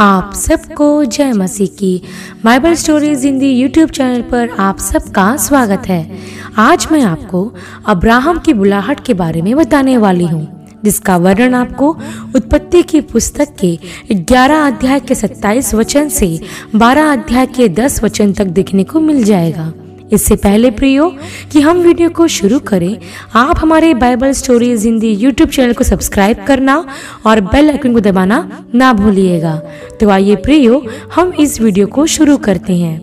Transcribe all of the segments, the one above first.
आप सबको जय मसीह की। Bible stories Hindi YouTube channel पर आप सबका स्वागत है। आज मैं आपको अब्राहम की बुलाहट के बारे में बताने वाली हूँ, जिसका वर्णन आपको उत्पत्ति की पुस्तक के 11 अध्याय के 27 वचन से 12 अध्याय के 10 वचन तक देखने को मिल जाएगा। इससे पहले प्रियो, कि हम वीडियो को शुरू करें, आप हमारे Bible stories Hindi YouTube channel को सब्सक्राइब करना और बेल आइकन को दबाना ना भूलिएगा। तो आइए प्रियो, हम इस वीडियो को शुरू करते हैं।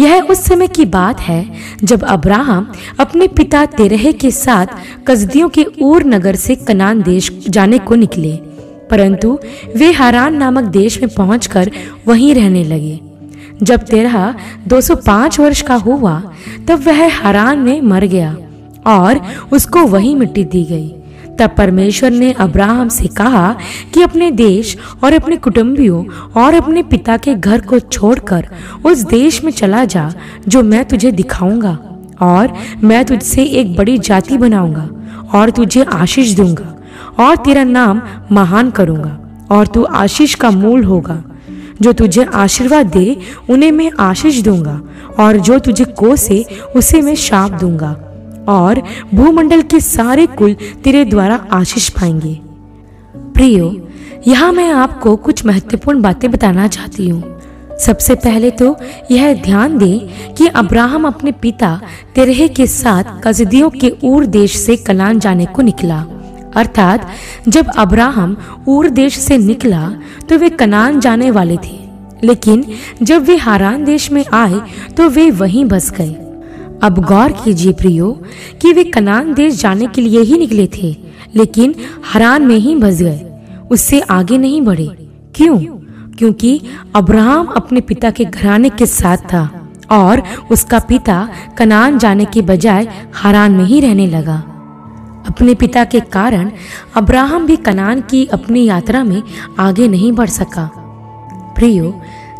यह उस समय की बात है, जब अब्राहम अपने पिता तेरह के साथ कसदियों के ऊर नगर से कनान देश जाने को निकले, परंतु वे हरान नामक देश में पहुंचकर वहीं रहने लगे। जब तेरह 205 वर्ष का हुआ, तब वह हरान में मर गया और उसको वही मिट्टी दी गई। तब परमेश्वर ने अब्राहम से कहा कि अपने देश और अपने कुटुंबियों और अपने पिता के घर को छोड़कर उस देश में चला जा, जो मैं तुझे दिखाऊँगा और मैं तुझसे एक बड़ी जाति बनाऊँगा और तुझे आशीष दूँगा और तेरा नाम महान करूँगा और तू आशीष का मूल होगा। जो तुझे आशीर्वाद दे, उन्हें मैं आशीष दूँगा, और जो तुझे कोसे उसे मैं शाप दूँगा, और भूमंडल के सारे कुल तेरे द्वारा आशीष पाएँगे। प्रियो, यहाँ मैं आपको कुछ महत्वपूर्ण बातें बताना चाहती हूँ। सबसे पहले तो यह ध्यान दें कि अब्राहम अपने पिता तेरह के साथ कजदियों के ऊर देश से कलान जाने को निकला। अर्थात, जब अब्राहम ऊर देश से निकला तो वे कनान जाने वाले थे। लेकिन, जब वे हारान देश में आए तो वे वहीं बस गए। अब गौर कीजिए प्रियो, कि वे कनान देश जाने के लिए ही निकले थे, लेकिन हरान में ही बस गए। उससे आगे नहीं बढ़े। क्यों? क्योंकि अब्राहम अपने पिता के घराने के साथ था, और उसका पिता कनान जाने के बजाय हरान में ही रहने लगा। अपने पिता के कारण अब्राहम भी कनान की अपनी यात्रा में आगे नहीं बढ़ सका। प्रियो,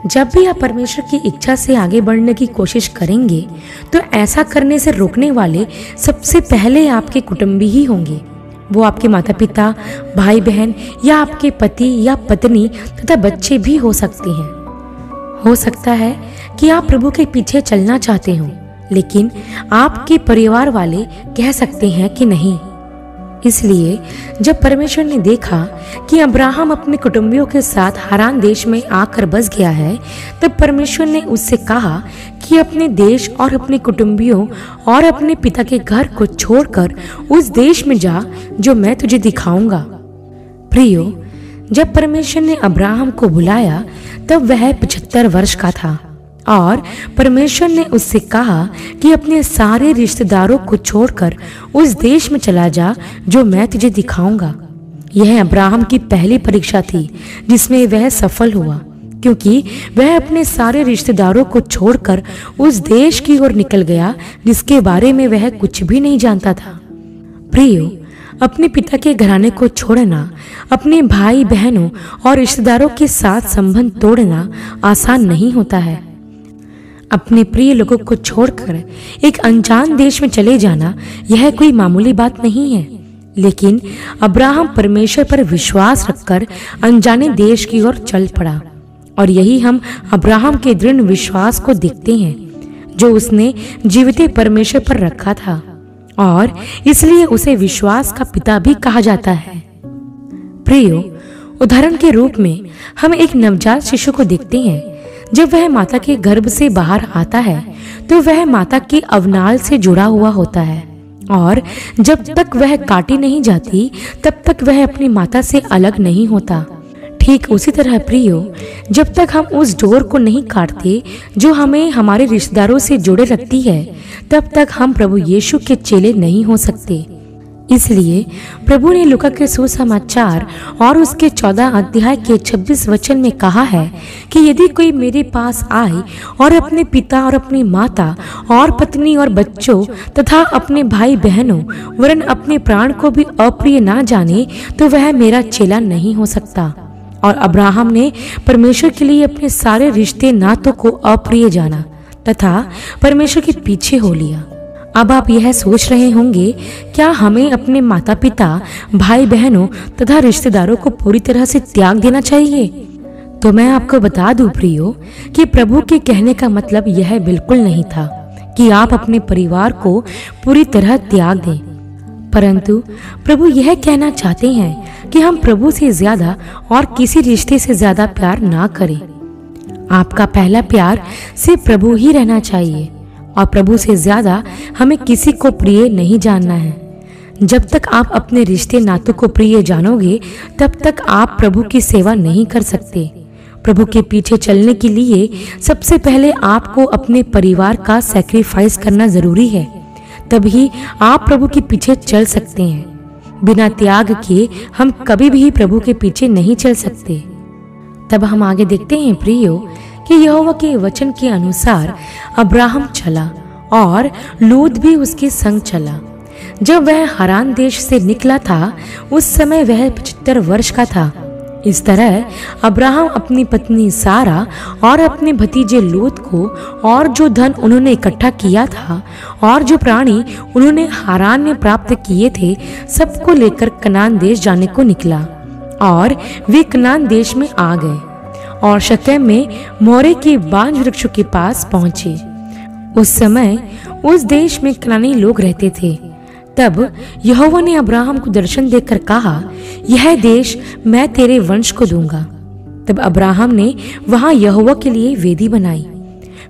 जब भी आप परमेश्वर की इच्छा से आगे बढ़ने की कोशिश करेंगे तो ऐसा करने से रोकने वाले सबसे पहले आपके कुटुंबी ही होंगे। वो आपके माता पिता भाई बहन या आपके पति या पत्नी तथा बच्चे भी हो सकते हैं। हो सकता है कि आप प्रभु के पीछे चलना चाहते हो, लेकिन आपके परिवार वाले कह सकते हैं कि नहीं। इसलिए जब परमेश्वर ने देखा कि अब्राहम अपने कुटुंबियों के साथ हरान देश में आकर बस गया है, तब परमेश्वर ने उससे कहा कि अपने देश और अपने कुटुंबियों और अपने पिता के घर को छोड़कर उस देश में जा, जो मैं तुझे दिखाऊँगा। प्रियो, जब परमेश्वर ने अब्राहम को बुलाया, तब वह पचहत्तर वर्ष का था। और परमेश्वर ने उससे कहा कि अपने सारे रिश्तेदारों को छोड़कर उस देश में चला जा, जो मैं तुझे दिखाऊँगा। यह अब्राहम की पहली परीक्षा थी, जिसमें वह सफल हुआ, क्योंकि वह अपने सारे रिश्तेदारों को छोड़कर उस देश की ओर निकल गया, जिसके बारे में वह कुछ भी नहीं जानता था। प्रियो, अपने पिता के घराने को छोड़ना, अपने भाई बहनों और रिश्तेदारों के साथ संबंध तोड़ना आसान नहीं होता है। अपने प्रिय लोगों को छोड़कर एक अनजान देश में चले जाना यह कोई मामूली बात नहीं है। लेकिन अब्राहम परमेश्वर पर विश्वास रखकर अनजाने देश की ओर चल पड़ा। और यही हम अब्राहम के दृढ़ विश्वास को देखते हैं, जो उसने जीवित परमेश्वर पर रखा था। और इसलिए उसे विश्वास का पिता भी कहा जाता है। प्रियो, उदाहरण के रूप में हम एक नवजात शिशु को देखते हैं जब वह माता के गर्भ से बाहर आता है तो वह माता के अवनाल से जुड़ा हुआ होता है। और जब तक वह काटी नहीं जाती, तब तक वह अपनी माता से अलग नहीं होता। ठीक उसी तरह प्रियो, जब तक हम उस डोर को नहीं काटते, जो हमें हमारे रिश्तेदारों से जुड़े रखती है, तब तक हम प्रभु यीशु के चेले नहीं हो सकते। इसलिए प्रभु ने लुका के सुसमाचार और उसके चौदह अध्याय के छब्बीस वचन में कहा है कि यदि कोई मेरे पास आए और अपने पिता और अपनी माता और पत्नी और बच्चों तथा अपने भाई बहनों, वरन अपने प्राण को भी अप्रिय ना जाने तो वह मेरा चेला नहीं हो सकता। और अब्राहम ने परमेश्वर के लिए अपने सारे रिश्ते नातों को अप्रिय जाना तथा परमेश्वर के पीछे हो लिया। अब आप यह सोच रहे होंगे, क्या हमें अपने माता पिता भाई बहनों तथा रिश्तेदारों को पूरी तरह से त्याग देना चाहिए? तो मैं आपको बता दूँ, प्रियो, कि प्रभु के कहने का मतलब यह बिल्कुल नहीं था कि आप अपने परिवार को पूरी तरह त्याग दें। परंतु प्रभु यह कहना चाहते हैं कि हम प्रभु से ज़्यादा और किसी रिश्ते से ज़्यादा प्यार ना करें। आपका पहला प्यार सिर्फ़ प्रभु ही रहना चाहिए। और प्रभु से ज़्यादा हमें किसी को प्रिय नहीं जानना है। जब तक आप अपने रिश्ते नातों को प्रिय जानोगे, तब तक आप प्रभु की सेवा नहीं कर सकते। प्रभु के पीछे चलने के लिए सबसे पहले आपको अपने परिवार का सेक्रीफाइस करना ज़रूरी है। तभी आप प्रभु के पीछे चल सकते हैं। बिना त्याग के हम कभी भी प्रभु के पीछे नहीं चल सकते। तब हम आगे देखते हैं, प्रियो कि यहोवा के वचन के अनुसार अब्राहम चला और लूत भी उसके संग चला। जब वह हरान देश से निकला था, उस समय वह पचहत्तर वर्ष का था। इस तरह अब्राहम अपनी पत्नी सारा और अपने भतीजे लूत को और जो धन उन्होंने इकट्ठा किया था और जो प्राणी उन्होंने हारान में प्राप्त किए थे, सबको लेकर कनान देश जाने को निकला और वे कनान देश में आ गए। और शकेम में मोरे के बांझ वृक्षों के पास पहुँचे। उस समय उस देश में कनानी लोग रहते थे। तब यहोवा ने अब्राहम को दर्शन देकर कहा, यह देश मैं तेरे वंश को दूँगा। तब अब्राहम ने वहाँ यहोवा के लिए वेदी बनाई।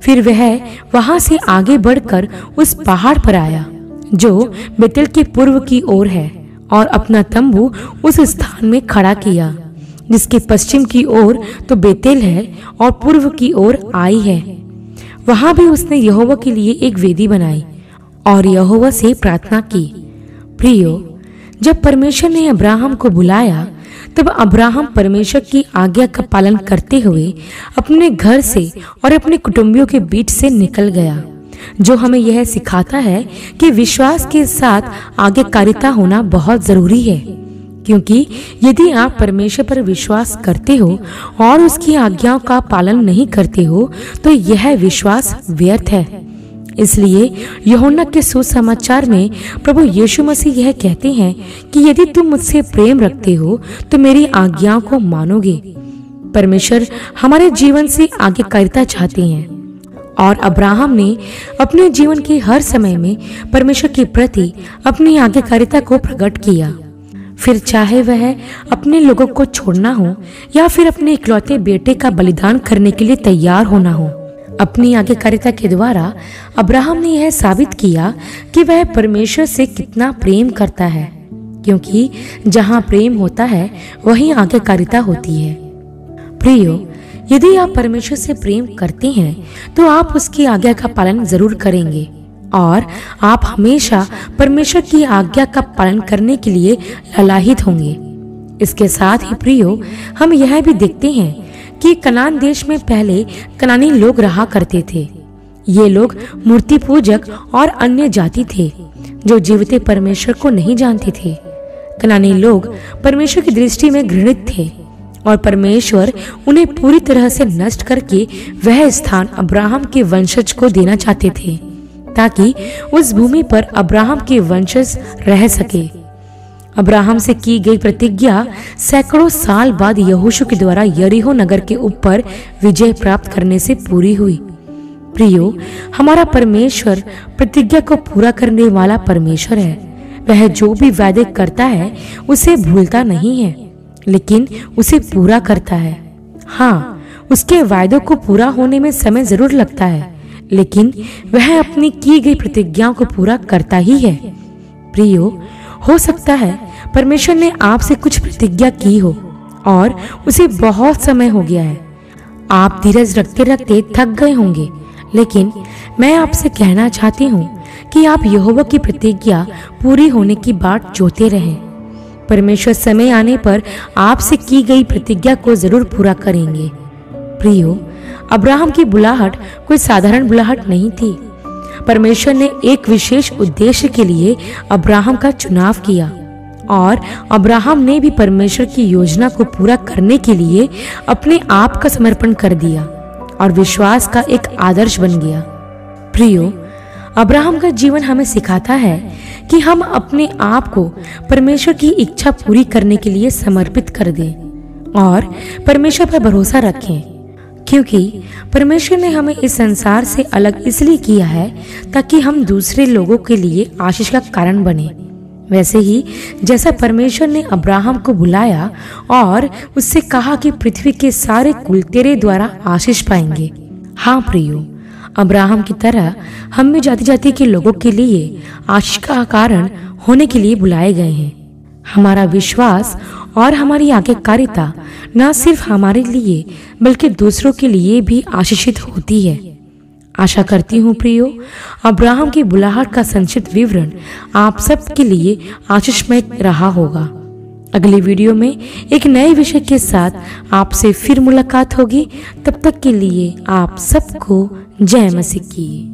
फिर वह वहाँ से आगे बढ़कर उस पहाड़ पर आया, जो बेतल के पूर्व की ओर है, और अपना तंबू उस स्थान में खड़ा किया। जिसके पश्चिम की ओर तो बेतेल है और पूर्व की ओर आई है। वहाँ भी उसने यहोवा के लिए एक वेदी बनाई और यहोवा से प्रार्थना की। प्रियो, जब परमेश्वर ने अब्राहम को बुलाया, तब अब्राहम परमेश्वर की आज्ञा का पालन करते हुए अपने घर से और अपने कुटुंबियों के बीच से निकल गया, जो हमें यह सिखाता है कि विश्वास के साथ आगे आज्ञाकारिता होना बहुत ज़रूरी है। क्योंकि यदि आप परमेश्वर पर विश्वास करते हो और उसकी आज्ञाओं का पालन नहीं करते हो तो यह विश्वास व्यर्थ है। इसलिए यहोन्ना के सुसमाचार में प्रभु यीशु मसीह यह कहते हैं कि यदि तुम मुझसे प्रेम रखते हो तो मेरी आज्ञाओं को मानोगे। परमेश्वर हमारे जीवन से आज्ञाकारिता चाहते हैं। और अब्राहम ने अपने जीवन के हर समय में परमेश्वर के प्रति अपनी आज्ञाकारिता को प्रकट किया। फिर चाहे वह अपने लोगों को छोड़ना हो या फिर अपने इकलौते बेटे का बलिदान करने के लिए तैयार होना हो। अपनी आगे आज्ञाकारिता के द्वारा अब्राहम ने यह साबित किया कि वह परमेश्वर से कितना प्रेम करता है, क्योंकि जहाँ प्रेम होता है, वहीं आज्ञाकारिता होती है। प्रियो, यदि आप परमेश्वर से प्रेम करते हैं तो आप उसकी आज्ञा का पालन ज़रूर करेंगे। और आप हमेशा परमेश्वर की आज्ञा का पालन करने के लिए ललाहित होंगे। इसके साथ ही प्रियो, हम यह भी देखते हैं कि कनान देश में पहले कनानी लोग रहा करते थे। ये लोग मूर्ति पूजक और अन्य जाति थे, जो जीवते परमेश्वर को नहीं जानते थे। कनानी लोग परमेश्वर की दृष्टि में घृणित थे और परमेश्वर उन्हें पूरी तरह से नष्ट करके वह स्थान अब्राहम के वंशज को देना चाहते थे। ताकि उस भूमि पर अब्राहम के वंशज रह सके। अब्राहम से की गई प्रतिज्ञा सैकड़ों साल बाद यहोशु के द्वारा यरीहो नगर के ऊपर विजय प्राप्त करने से पूरी हुई। प्रियो, हमारा परमेश्वर प्रतिज्ञा को पूरा करने वाला परमेश्वर है। वह जो भी वादे करता है, उसे भूलता नहीं है, लेकिन उसे पूरा करता है। हाँ उसके वायदों को पूरा होने में समय ज़रूर लगता है। लेकिन वह अपनी की गई प्रतिज्ञाओं को पूरा करता ही है। प्रियो, हो सकता है परमेश्वर ने आपसे कुछ प्रतिज्ञा की हो और उसे बहुत समय हो गया है। आप धीरज रखते रखते थक गए होंगे, लेकिन मैं आपसे कहना चाहती हूँ कि आप यहोवा की प्रतिज्ञा पूरी होने की बात जोते रहें। परमेश्वर समय आने पर आपसे की गई प्रतिज्ञा को ज़रूर पूरा करेंगे। प्रियो अब्राहम की बुलाहट कोई साधारण बुलाहट नहीं थी। परमेश्वर ने एक विशेष उद्देश्य के लिए अब्राहम का चुनाव किया और अब्राहम ने भी परमेश्वर की योजना को पूरा करने के लिए अपने आप का समर्पण कर दिया और विश्वास का एक आदर्श बन गया। प्रियो, अब्राहम का जीवन हमें सिखाता है कि हम अपने आप को परमेश्वर की इच्छा पूरी करने के लिए समर्पित कर दें और परमेश्वर पर भरोसा रखें। क्योंकि परमेश्वर ने हमें इस संसार से अलग इसलिए किया है ताकि हम दूसरे लोगों के लिए आशीष का कारण बने। वैसे ही, जैसा परमेश्वर ने अब्राहम को बुलाया और उससे कहा कि पृथ्वी के सारे कुल तेरे द्वारा आशीष पाएँगे। हाँ प्रियो, अब्राहम की तरह हम भी जाति जाति के लोगों के लिए आशीष का कारण होने के लिए बुलाए गए हैं। हमारा विश्वास और हमारी आज्ञाकारिता न सिर्फ़ हमारे लिए, बल्कि दूसरों के लिए भी आशीषित होती है। आशा करती हूँ प्रियो, अब्राहम की बुलाहट का संक्षिप्त विवरण आप सब के लिए आशीषमय रहा होगा। अगले वीडियो में एक नए विषय के साथ आपसे फिर मुलाकात होगी। तब तक के लिए आप सबको जय मसीह की।